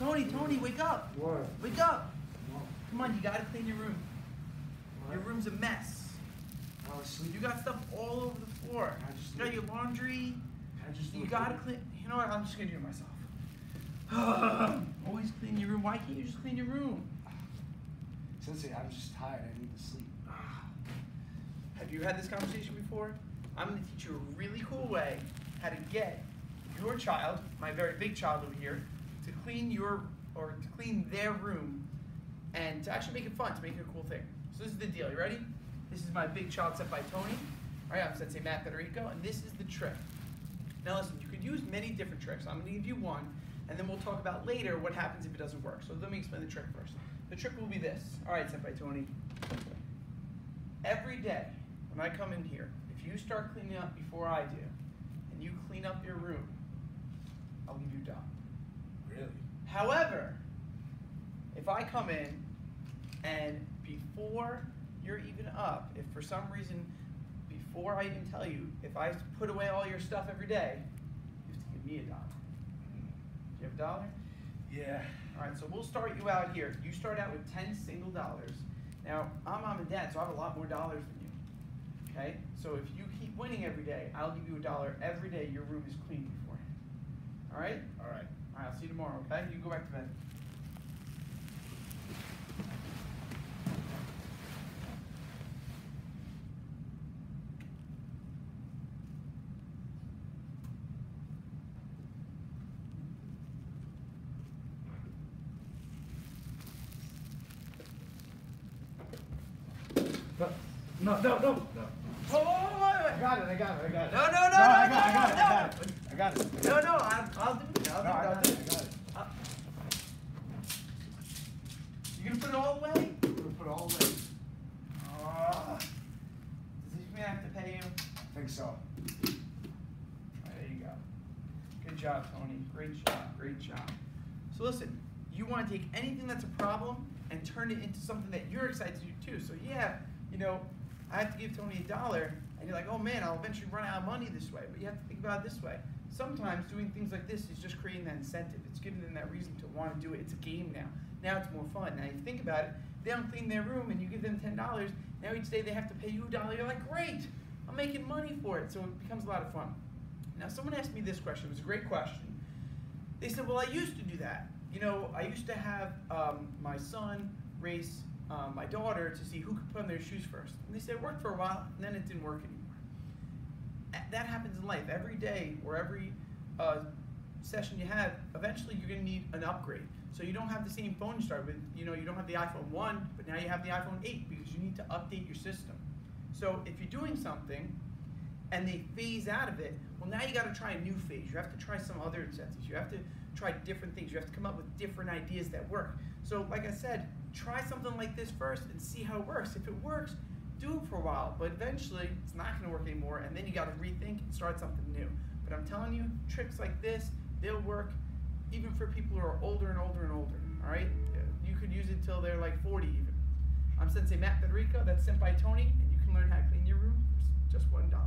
Tony, Tony, wake up. What? Wake up. What? Come on, you gotta clean your room. Your room's a mess. I was asleep. You got stuff all over the floor. I just You got your laundry. I just You gotta clean. You know what? I'm just gonna do it myself. Always clean your room. Why can't you just clean your room? Sensei, I'm just tired. I need to sleep. Have you had this conversation before? I'm gonna teach you a really cool way how to get your child, my very big child over here, clean your or to clean their room and to actually make it fun, to make it a cool thing. So this is the deal. You ready? This is my big child Senpai Tony. All right, I'm Sensei Matt Federico, and this is the trick. Now listen, you could use many different tricks. I'm gonna give you one, and then we'll talk about later what happens if it doesn't work. So let me explain the trick first. The trick will be this. All right, Senpai Tony. Every day when I come in here, if you start cleaning up before I do, and you clean up your room, I'll give you. Really? However, if I come in and before you're even up, if for some reason, before I even tell you, if I have to put away all your stuff every day, you have to give me a dollar. Do you have a dollar? Yeah. All right, so we'll start you out here. You start out with 10 single dollars. Now, I'm mom and dad, so I have a lot more dollars than you. Okay? So if you keep winning every day, I'll give you a dollar every day your room is clean beforehand. All right? All right. I'll see you tomorrow, okay? You can go back to bed. No, no, no, no. Whoa, whoa, whoa, wait, I got it. I got it. I got it. No, no, no, no, no, I got, I got it. no, I got it. Got it. No, no, I'll, I'll do it. I'll No, do it. I'll do it. it. I got it. You gonna put it all away? I'm gonna put it all away. Uh, does this mean I have to pay you? I think so. There you go. Good job, Tony. Great job. Great job. So listen, you want to take anything that's a problem and turn it into something that you're excited to do too. So yeah, you know, I have to give Tony a dollar, and you're like, oh man, I'll eventually run out of money this way. But you have to think about it this way. Sometimes doing things like this is just creating that incentive. It's giving them that reason to want to do it. It's a game now. Now it's more fun. Now you think about it. They don't clean their room, and you give them ten dollars. Now each day they have to pay you a dollar. You're like, great, I'm making money for it. So it becomes a lot of fun. Now, someone asked me this question. It was a great question. They said, Well, I used to do that. You know, I used to have um, my son race um, my daughter to see who could put on their shoes first. And they said it worked for a while, and then it didn't work anymore. That happens in life. Every day or every uh, session you have, eventually you're going to need an upgrade. So you don't have the same phone you started with. You know, you don't have the iPhone 1, but now you have the iPhone 8 because you need to update your system. So if you're doing something and they phase out of it, well, now you got to try a new phase. You have to try some other incentives. You have to try different things. You have to come up with different ideas that work. So, like I said, try something like this first and see how it works. If it works, do it for a while, but eventually it's not going to work anymore, and then you got to rethink and start something new. But I'm telling you, tricks like this, they'll work even for people who are older and older and older. All right, you could use it till they're like 40 even. I'm Sensei Matt Federico. That's Senpai Tony, and you can learn how to clean your room for just one dollar.